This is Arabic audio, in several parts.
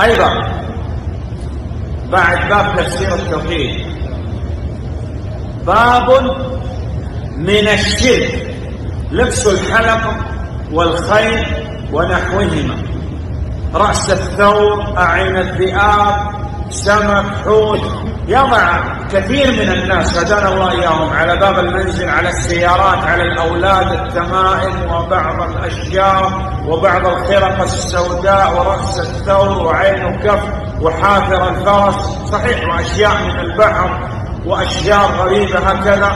أيضا. بعد باب تفسير التوحيد. باب من الشرك لبس الحلق والخيل ونحوهما. رأس الثور أعين الذئاب سمك حوت. يضع كثير من الناس هدانا الله إياهم على باب المنزل على السيارات على الأولاد التمائم وبعض الأشجار وبعض الخرق السوداء ورأس الثور وعين كف وحافر الفرس. صحيح وأشياء من البحر وأشجار غريبة هكذا.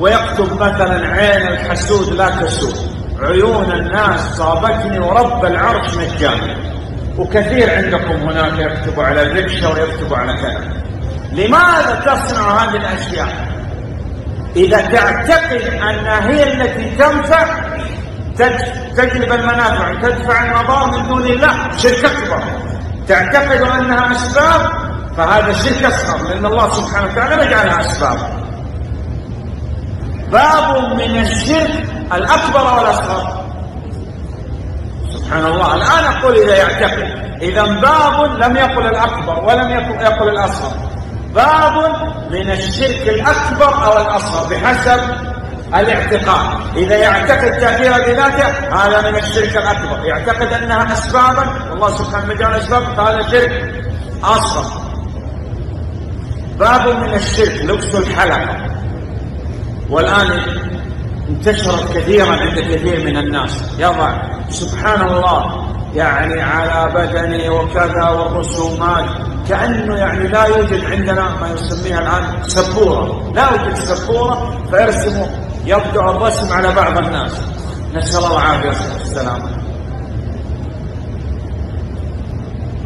ويكتب مثلا عين الحسود لا تسود. عيون الناس صابتني ورب العرش نجاني وكثير عندكم هناك يكتبوا على الركشة ويكتبوا على كذا لماذا تصنع هذه الأشياء؟ إذا تعتقد أنها هي التي تنفع تجلب المنافع تدفع المضار من دون الله شرك أكبر. تعتقد أنها أسباب فهذا شرك أصغر لأن الله سبحانه وتعالى جعلها أسباب. باب من الشرك الأكبر والأصغر. سبحان الله. الآن أقول إذا يعتقد إذا باب لم يقل الأكبر ولم يقل الأصغر. باب من الشرك الأكبر أو الأصغر بحسب الاعتقاد. إذا يعتقد تأثير بذاته هذا من الشرك الأكبر. يعتقد أنها أسبابا والله سبحانه وتعالى أسباب فهذا شرك أصغر. باب من الشرك لبس الحلقة. والآن انتشرت كثيرا عند كثير من الناس. يضع سبحان الله يعني على بدني وكذا والرسومات كأنه يعني لا يوجد عندنا ما يسميها الآن سبورة. لا يوجد سبورة فيرسم يبدأ الرسم على بعض الناس. نسأل الله العافية والسلامة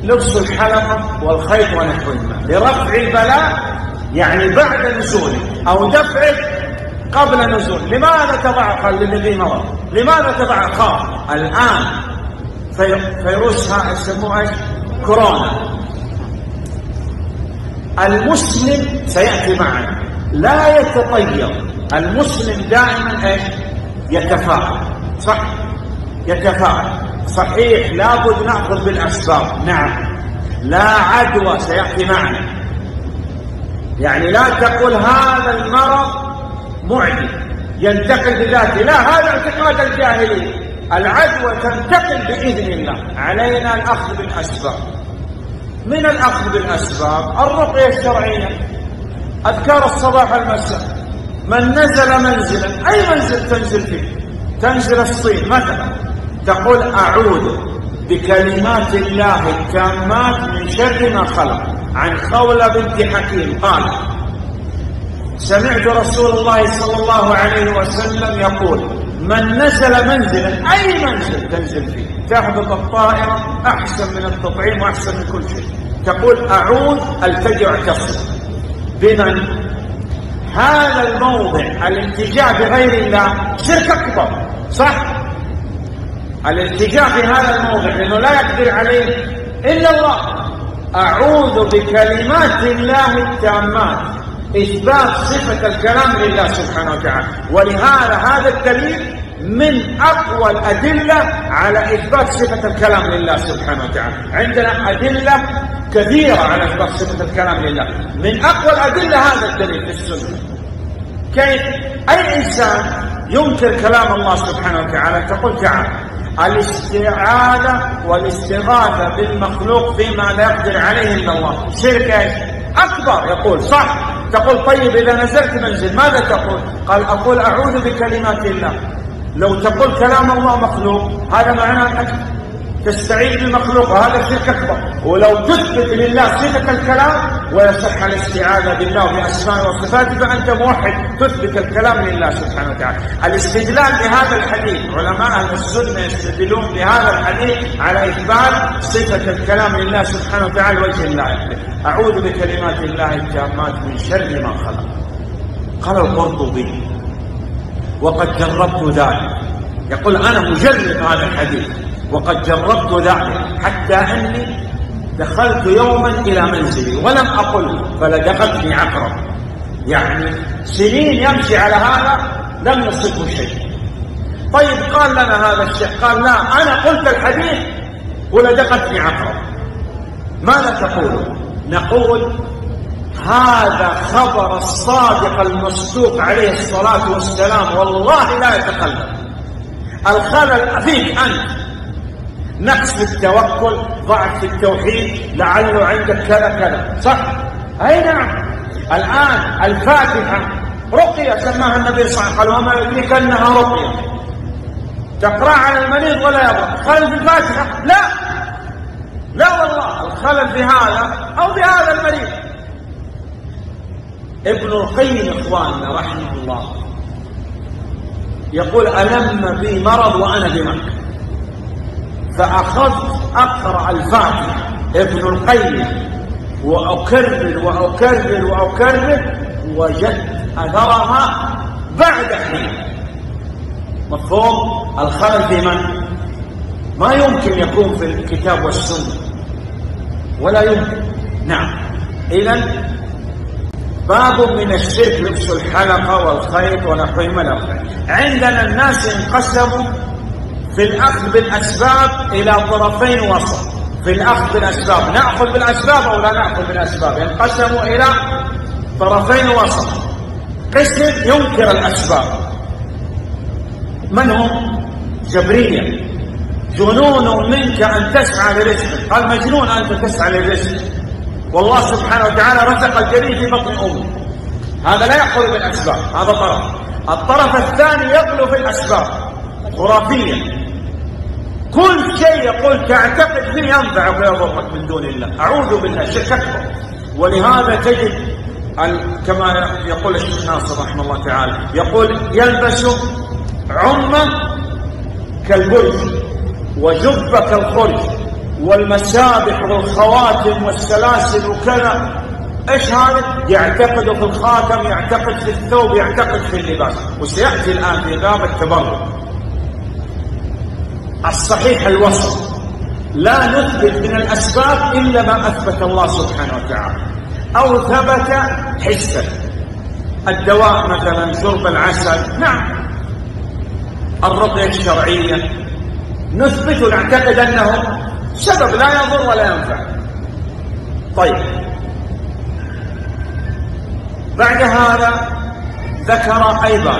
لبس الحلقة والخيط ونحوهما. لرفع البلاء يعني بعد نزوله أو دفعه قبل نزول لماذا تضع للذي مرض لماذا تضع خاف الآن في فيروسها يسموها إيش؟ كورونا. المسلم سيأتي معنا. لا يتطير. المسلم دائما إيش؟ يتفاعل. صح؟ يتفاعل. صحيح لابد نأخذ بالأسباب. نعم. لا عدوى سيأتي معنا. يعني لا تقول هذا المرض معدي ينتقل بذاته لا هذا اعتقاد الجاهلية. العدوى تنتقل بإذن الله. علينا الأخذ بالأسباب. من الأخذ بالأسباب؟ الرقية الشرعية. أذكار الصباح المساء من نزل منزلا. أي منزل تنزل فيه؟ تنزل الصين. مثلا تقول أعوذ بكلمات الله التامات من شر ما خلق. عن خولة بنت حكيم. قال سمعت رسول الله صلى الله عليه وسلم يقول من نزل منزلا أي منزل تنزل فيه؟ تهبط الطائرة أحسن من التطعيم وأحسن من كل شيء. تقول أعود التجع تصل بمن هذا الموضع الالتجاء بغير الله شرك أكبر صح؟ الالتجاء في هذا الموضع لأنه لا يقدر عليه إلا الله. أعوذ بكلمات الله التامات. إثبات صفة الكلام لله سبحانه وتعالى. ولهذا هذا الدليل من أقوى الأدلة على إثبات صفة الكلام لله سبحانه وتعالى. عندنا أدلة كثيرة على إثبات صفة الكلام لله. من أقوى الأدلة هذا الدليل في السنة. كيف؟ أي إنسان ينكر كلام الله سبحانه وتعالى تقول تعالى الاستعاذة والاستغاثة بالمخلوق فيما لا يقدر عليه إلا الله. شرك أكبر. يقول صح. تقول طيب إذا نزلت منزل ماذا تقول؟ قال أقول أعوذ بكلمات الله. لو تقول كلام الله مخلوق هذا معناه أنك تستعيذ بالمخلوق وهذا شرك أكبر. ولو تثبت لله صفة الكلام ويصح الاستعاذة بالله بأسماء وصفاته فأنت موحد تثبت الكلام لله سبحانه وتعالى. الاستدلال بهذا الحديث علماء أهل السنة يستدلون بهذا الحديث على إثبات صفة الكلام لله سبحانه وتعالى وجه الله. أعوذ بكلمات الله التامات من شر ما خلق. قال القرطبي وقد جربت ذلك. يقول أنا مجرب هذا الحديث. وقد جربت ذلك حتى أني دخلت يوما إلى منزلي ولم أقل فلدخلتني عقرب. يعني سنين يمشي على هذا لم يصبه شيء. طيب قال لنا هذا الشيخ قال لا أنا قلت الحديث ولدغتني عقرب. ماذا تقول؟ نقول هذا خبر الصادق المصدوق عليه الصلاة والسلام والله لا يتقلب الخلل فيك أنت. نقص في التوكل ضعف في التوحيد لعله عندك كذا كذا. صح؟ أي نعم. الآن الفاتحة رقية سماها النبي صلى الله عليه وسلم وما يدريك أنها رقية. تقرأ على المريض ولا يبرأ خلل في الفاتحة؟ لا. لا والله. الخلل في هذا أو بهذا المريض. ابن القيم إخواننا رحمه الله يقول ألم بي مرض وأنا بمكة فأخذت أقرأ الفاتحة. ابن القيم. وأكرر وأكرر وأكرر وجدت أثرها بعد حين. مفهوم؟ الخلل في من؟ ما يمكن يكون في الكتاب والسنة. ولا يمكن. نعم. إذا باب من الشرك لبس الحلقة والخيط ونحوهما الأخير عندنا الناس انقسموا في الأخذ بالأسباب إلى طرفين وسط. في الأخذ بالأسباب. نأخذ بالأسباب أو لا نأخذ بالأسباب؟ انقسموا إلى طرفين وسط. قسم ينكر الأسباب. من هم؟ جبرية جنون منك أن تسعى لرزقك قال مجنون أنت تسعى للرزق والله سبحانه وتعالى رزق الجنين في بطن أمه. هذا لا يأخذ بالأسباب. هذا طرف. الطرف الثاني يغلو في الأسباب. خرافيا كل شيء يقول تعتقد فيه ينفعك ويضرك من دون الله. أعوذ بالله. شرك أكبر ولهذا تجد كما يقول الشيخ ناصر رحمه الله تعالى يقول يلبس عمة كالبرج وجبة كالخرج والمسابح والخواتم والسلاسل وكذا. إيش هذا؟ يعتقد في الخاتم يعتقد في الثوب يعتقد في اللباس. وسيأتي الآن في باب التبرع الصحيح الوسط لا نثبت من الأسباب إلا ما أثبت الله سبحانه وتعالى. أو ثبت حسا. الدواء مثلا شرب العسل. نعم. الرقية الشرعية. نثبت ونعتقد أنه سبب لا يضر ولا ينفع. طيب. بعد هذا ذكر أيضا